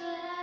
treasure.